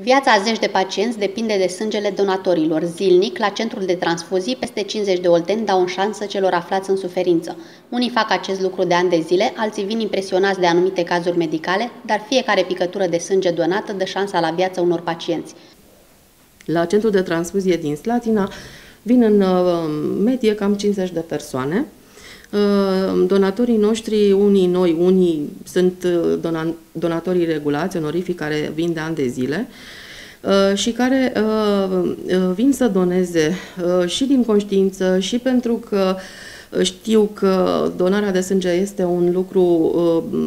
Viața a zeci de pacienți depinde de sângele donatorilor. Zilnic, la centrul de transfuzii, peste 50 de olteni dau o șansă celor aflați în suferință. Unii fac acest lucru de ani de zile, alții vin impresionați de anumite cazuri medicale, dar fiecare picătură de sânge donată dă șansa la viață unor pacienți. La centrul de transfuzie din Slatina vin în uh, medie cam 50 de persoane. Uh, donatorii noștri, unii noi, unii sunt uh, donatorii regulați, onorifici, care vin de ani de zile uh, și care vin să doneze și din conștiință și pentru că știu că donarea de sânge este un lucru uh,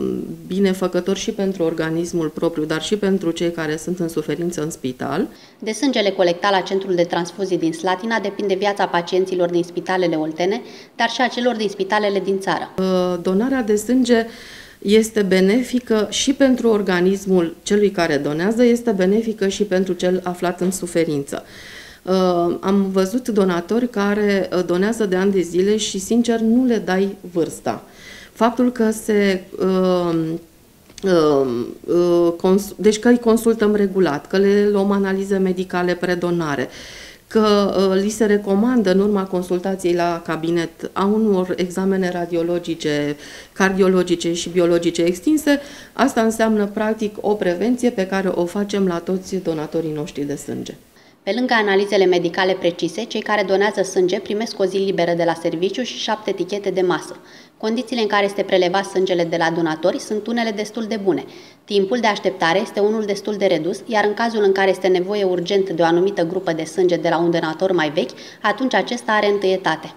binefăcător și pentru organismul propriu, dar și pentru cei care sunt în suferință în spital. De sângele colectat la Centrul de Transfuzii din Slatina depinde viața pacienților din spitalele oltene, dar și a celor din spitalele din țară. Uh, donarea de sânge este benefică și pentru organismul celui care donează, este benefică și pentru cel aflat în suferință. Uh, am văzut donatori care uh, donează de ani de zile și, sincer, nu le dai vârsta. Faptul că se uh, deci că îi consultăm regulat, că le luăm analize medicale predonare, că li se recomandă în urma consultației la cabinet a unor examene radiologice, cardiologice și biologice extinse, asta înseamnă practic o prevenție pe care o facem la toți donatorii noștri de sânge. Pe lângă analizele medicale precise, cei care donează sânge primesc o zi liberă de la serviciu și șapte etichete de masă. Condițiile în care este prelevat sângele de la donatori sunt unele destul de bune. Timpul de așteptare este unul destul de redus, iar în cazul în care este nevoie urgent de o anumită grupă de sânge de la un donator mai vechi, atunci acesta are întâietate.